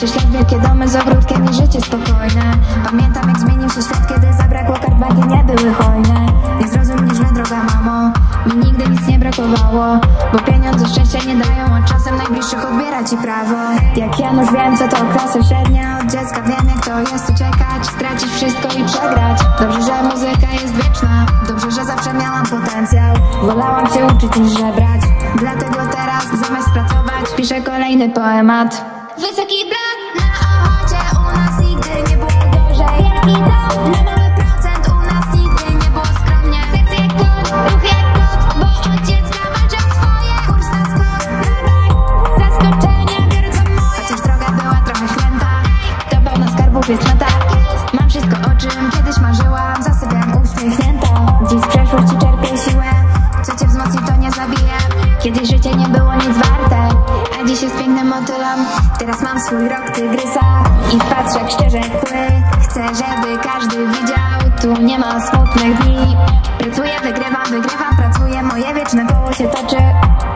Wielkie domy z ogródkiem i życie spokojne. Pamiętam jak zmienił się świat, kiedy zabrakło kart nie były hojne. Nie zrozum mnie droga mamo Mi nigdy nic nie brakowało Bo pieniądze szczęścia nie dają A czasem najbliższych odbiera ci prawo. Jak Janusz wiem co to klasa średnia Od dziecka wiem jak to jest uciekać Stracić wszystko i przegrać. Dobrze, że muzyka jest wieczna Dobrze, że zawsze miałam potencjał. Wolałam się uczyć niż żebrać Dlatego teraz zamiast pracować Piszę kolejny poemat Wysoki blok na ochocie U nas nigdy nie było gorzej Wielki dom na mały procent U nas nigdy nie było skromnie. Serce jak koń, ruch jak kot Bo od dziecka walczę swoje. Kurs na skok, na bank Zaskoczenia biorąc za moje. Chociaż droga była trochę kręta To pełna skarbów jest meta Mam wszystko o czym kiedyś marzyłam Zasypiam uśmiechnięta Dziś z przeszłości czerpię siłę Co cię wzmocni to nie zabije. Kiedyś życie nie było nic warte A dziś jest pięknym motylem Teraz mam swój rok tygrysa I patrzę jak szczerze kły Chcę żeby każdy widział Tu nie ma smutnych dni. Pracuję, wygrywam, wygrywam Pracuję, moje wieczne koło się toczy.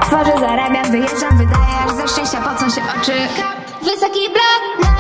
Tworzę, zarabiam, wyjeżdżam Wydaje aż ze szczęścia pocą się oczy. Wysoki blok na